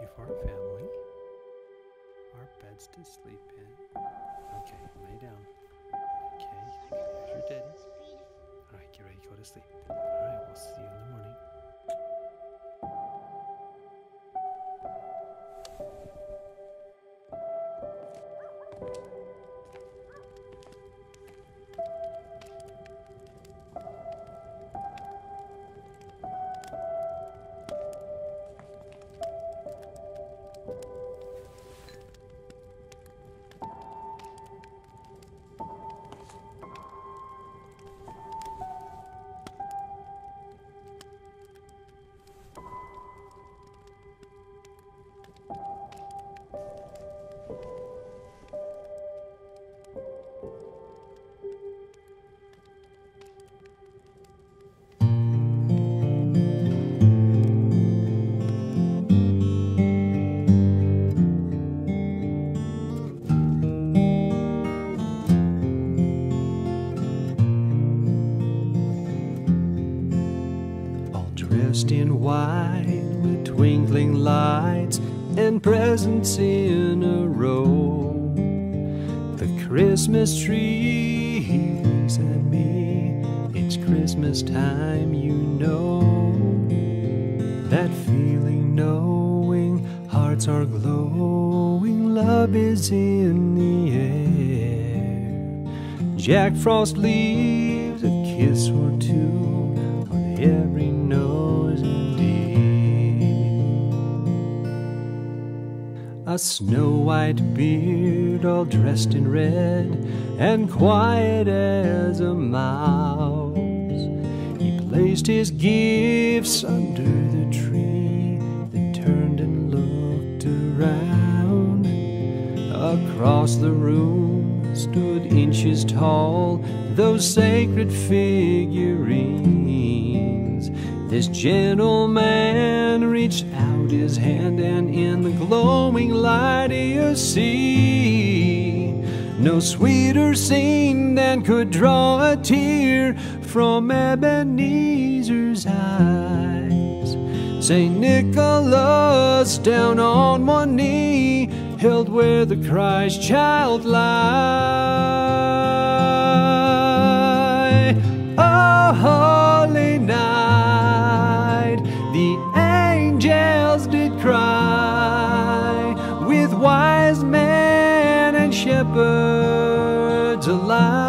you for our family, our beds to sleep in. Okay, lay down. Okay, here's your daddy. All right, get ready to go to sleep. All right, we'll see you in the morning. Dressed in white with twinkling lights and presents in a row. The Christmas trees and me, it's Christmas time, you know. That feeling knowing hearts are glowing, love is in the air. Jack Frost leaves a kiss or two on every A snow white beard, all dressed in red, and quiet as a mouse. He placed his gifts under the tree, then turned and looked around. Across the room stood inches tall those sacred figurines. This gentleman reached out his hand, and in the glowing light you see no sweeter scene than could draw a tear from Ebenezer's eyes. Saint Nicholas down on one knee held where the Christ child lie. Shepherds alike.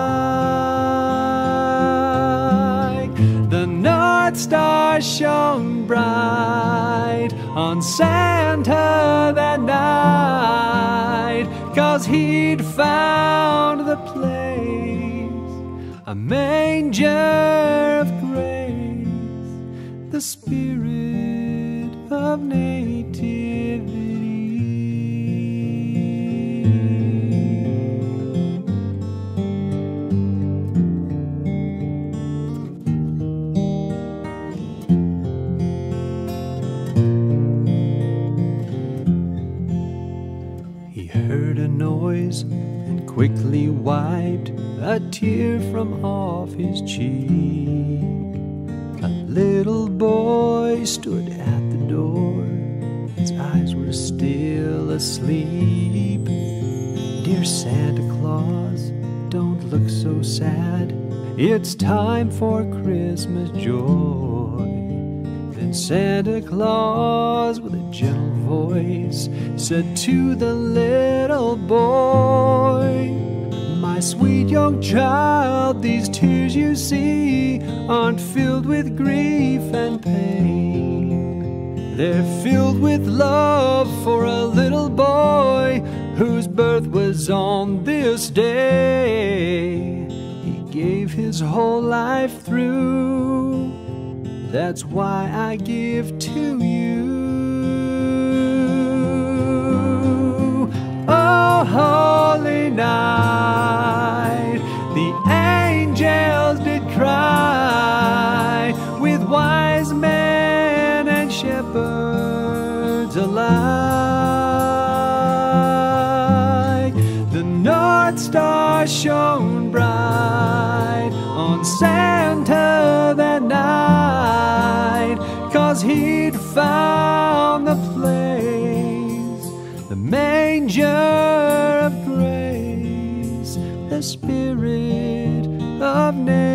The North Star shone bright on Santa that night, cause he'd found the place, a manger of grace, the spirit of nativity. Noise and quickly wiped a tear from off his cheek. A little boy stood at the door, his eyes were still asleep. Dear Santa Claus, don't look so sad. It's time for Christmas joy. Then Santa Claus, with a gentle voice, said to the little boy, My sweet young child, these tears you see aren't filled with grief and pain. They're filled with love for a little boy whose birth was on this day. He gave his whole life through. That's why I give to you. Oh, holy night, the angels did cry with wise men and shepherds alike. The North Star shone cause he'd found the place the manger of grace, the spirit of nativity.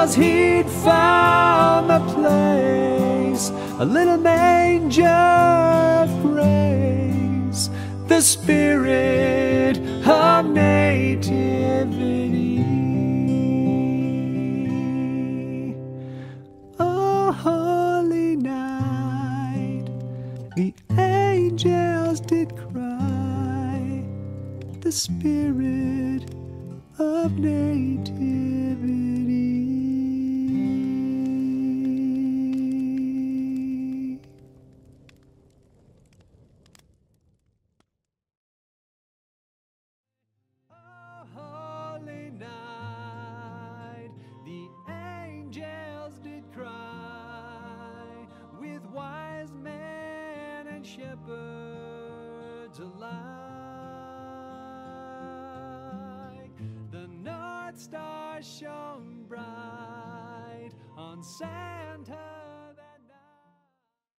Cause he'd found a place, a little manger of grace, the spirit of nativity. A holy night, the angels did cry, the spirit of nativity. Alike. The North Star shone bright on Santa